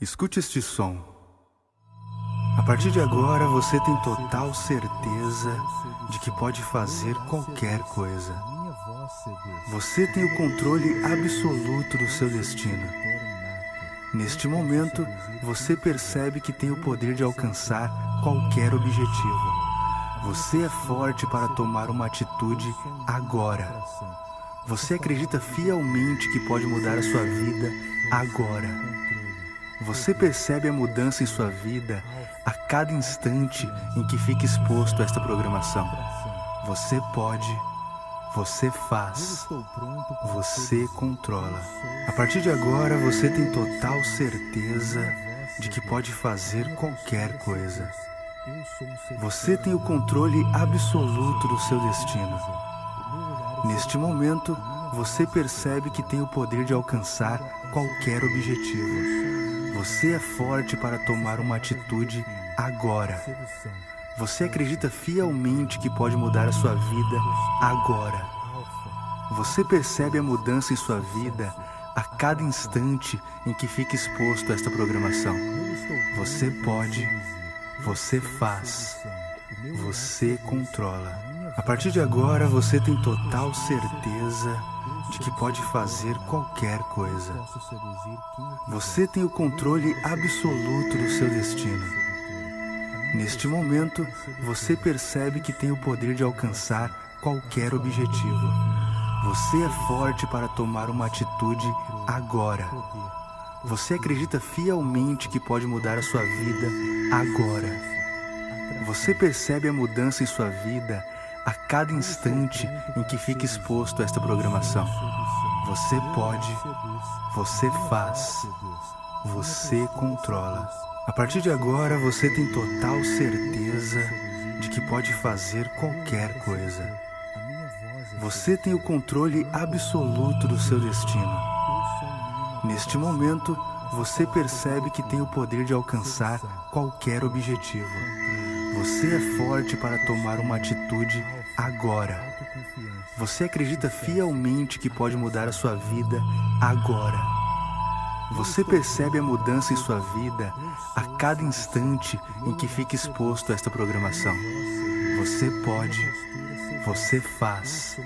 Escute este som. A partir de agora você tem total certeza de que pode fazer qualquer coisa. Você tem o controle absoluto do seu destino. Neste momento, você percebe que tem o poder de alcançar qualquer objetivo. Você é forte para tomar uma atitude agora. Você acredita fielmente que pode mudar a sua vida agora. Você percebe a mudança em sua vida a cada instante em que fica exposto a esta programação. Você pode, você faz, você controla. A partir de agora, você tem total certeza de que pode fazer qualquer coisa. Você tem o controle absoluto do seu destino. Neste momento, você percebe que tem o poder de alcançar qualquer objetivo. Você é forte para tomar uma atitude agora. Você acredita fielmente que pode mudar a sua vida agora. Você percebe a mudança em sua vida a cada instante em que fica exposto a esta programação. Você pode, você faz, você controla. A partir de agora você tem total certeza de que pode fazer qualquer coisa. Você tem o controle absoluto do seu destino. Neste momento, você percebe que tem o poder de alcançar qualquer objetivo. Você é forte para tomar uma atitude agora. Você acredita fielmente que pode mudar a sua vida agora. Você percebe a mudança em sua vida a cada instante em que fica exposto a esta programação. Você pode, você faz, você controla. A partir de agora você tem total certeza de que pode fazer qualquer coisa. Você tem o controle absoluto do seu destino. Neste momento, você percebe que tem o poder de alcançar qualquer objetivo. Você é forte para tomar uma atitude agora. Você acredita fielmente que pode mudar a sua vida agora. Você percebe a mudança em sua vida a cada instante em que fica exposto a esta programação. Você pode, você faz,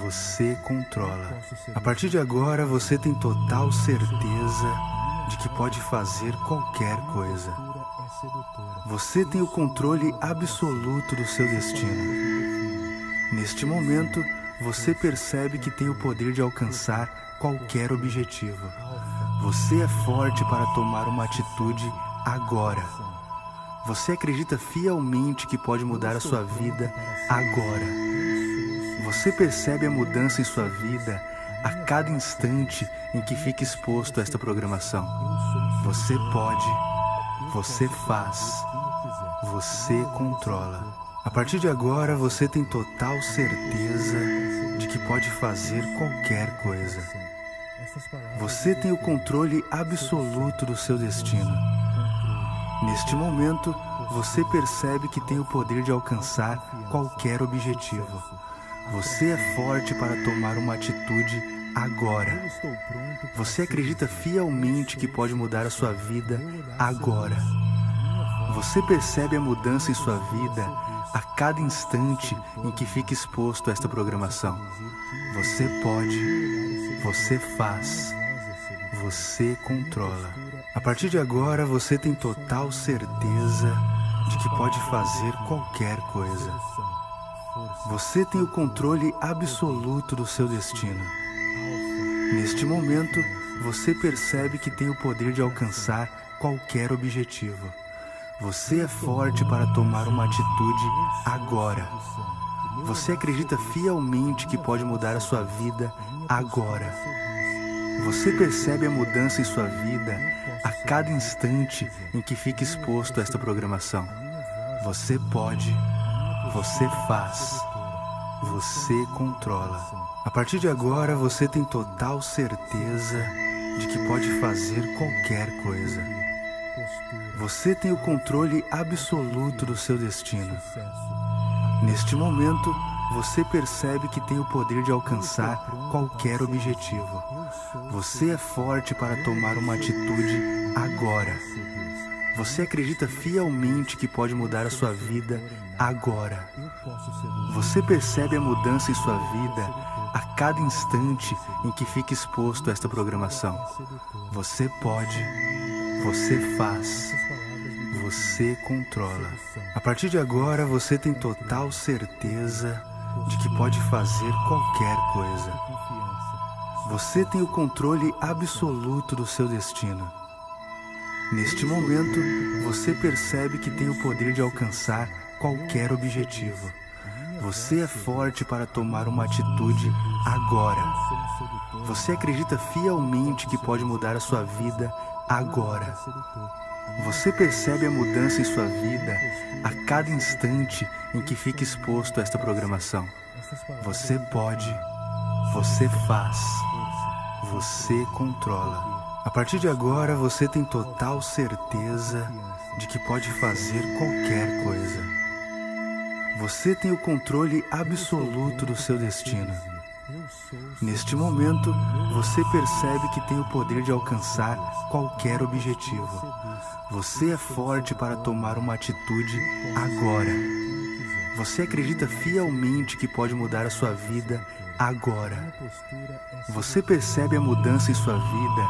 você controla. A partir de agora você tem total certeza de que pode fazer qualquer coisa. Você tem o controle absoluto do seu destino. Neste momento, você percebe que tem o poder de alcançar qualquer objetivo. Você é forte para tomar uma atitude agora. Você acredita fielmente que pode mudar a sua vida agora. Você percebe a mudança em sua vida a cada instante em que fica exposto a esta programação. Você pode, você faz, você controla. A partir de agora você tem total certeza de que pode fazer qualquer coisa. Você tem o controle absoluto do seu destino. Neste momento, você percebe que tem o poder de alcançar qualquer objetivo. Você é forte para tomar uma atitude agora. Você acredita fielmente que pode mudar a sua vida agora. Você percebe a mudança em sua vida a cada instante em que fica exposto a esta programação. Você pode, você faz, você controla. A partir de agora você tem total certeza de que pode fazer qualquer coisa. Você tem o controle absoluto do seu destino. Neste momento, você percebe que tem o poder de alcançar qualquer objetivo. Você é forte para tomar uma atitude agora. Você acredita fielmente que pode mudar a sua vida agora. Você percebe a mudança em sua vida a cada instante em que fica exposto a esta programação. Você pode, você faz, você controla. A partir de agora você tem total certeza de que pode fazer qualquer coisa. Você tem o controle absoluto do seu destino. Neste momento, você percebe que tem o poder de alcançar qualquer objetivo. Você é forte para tomar uma atitude agora. Você acredita fielmente que pode mudar a sua vida agora. Você percebe a mudança em sua vida a cada instante em que fica exposto a esta programação. Você pode, você faz, você controla. A partir de agora, você tem total certeza de que pode fazer qualquer coisa. Você tem o controle absoluto do seu destino. Neste momento, você percebe que tem o poder de alcançar qualquer objetivo. Você é forte para tomar uma atitude agora. Você acredita fielmente que pode mudar a sua vida agora. Você percebe a mudança em sua vida a cada instante em que fica exposto a esta programação. Você pode, você faz, você controla. A partir de agora você tem total certeza de que pode fazer qualquer coisa. Você tem o controle absoluto do seu destino. Neste momento, você percebe que tem o poder de alcançar qualquer objetivo. Você é forte para tomar uma atitude agora. Você acredita fielmente que pode mudar a sua vida agora. Você percebe a mudança em sua vida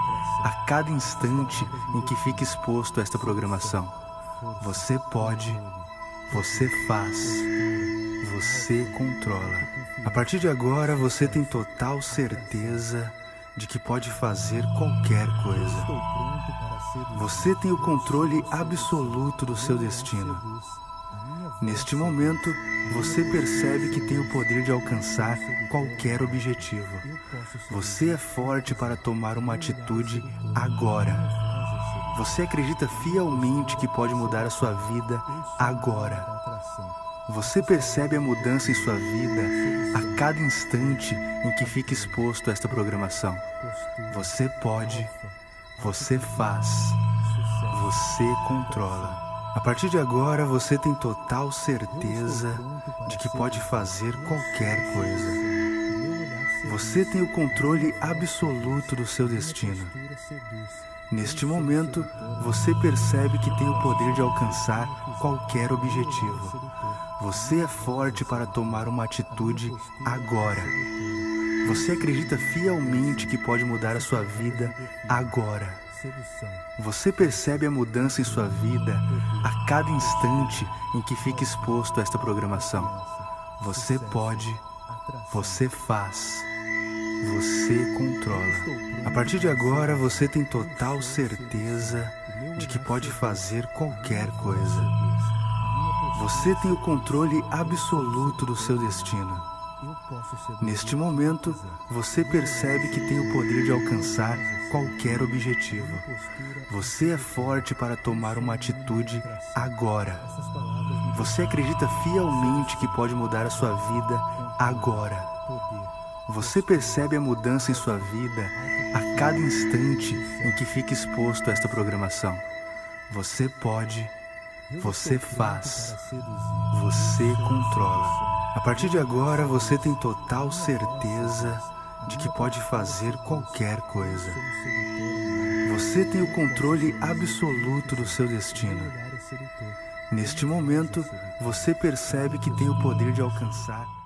a cada instante em que fica exposto a esta programação. Você pode, você faz, você controla. A partir de agora, você tem total certeza de que pode fazer qualquer coisa. Você tem o controle absoluto do seu destino. Neste momento, você percebe que tem o poder de alcançar qualquer objetivo. Você é forte para tomar uma atitude agora. Você acredita fielmente que pode mudar a sua vida agora. Você percebe a mudança em sua vida a cada instante em que fica exposto a esta programação. Você pode, você faz, você controla. A partir de agora você tem total certeza de que pode fazer qualquer coisa. Você tem o controle absoluto do seu destino. Neste momento, você percebe que tem o poder de alcançar qualquer objetivo. Você é forte para tomar uma atitude agora. Você acredita fielmente que pode mudar a sua vida agora. Você percebe a mudança em sua vida a cada instante em que fica exposto a esta programação. Você pode, você faz, você controla. A partir de agora, você tem total certeza de que pode fazer qualquer coisa. Você tem o controle absoluto do seu destino. Neste momento, você percebe que tem o poder de alcançar qualquer objetivo. Você é forte para tomar uma atitude agora. Você acredita fielmente que pode mudar a sua vida agora. Você percebe a mudança em sua vida a cada instante em que fica exposto a esta programação. Você pode, você faz, você controla. A partir de agora você tem total certeza de que pode fazer qualquer coisa. Você tem o controle absoluto do seu destino. Neste momento, você percebe que tem o poder de alcançar